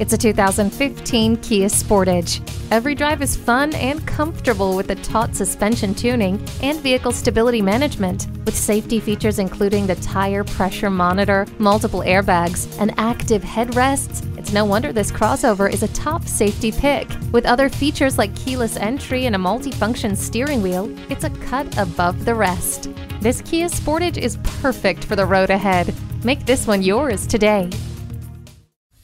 It's a 2015 Kia Sportage. Every drive is fun and comfortable with the taut suspension tuning and vehicle stability management. With safety features including the tire pressure monitor, multiple airbags, and active headrests, it's no wonder this crossover is a top safety pick. With other features like keyless entry and a multifunction steering wheel, it's a cut above the rest. This Kia Sportage is perfect for the road ahead. Make this one yours today.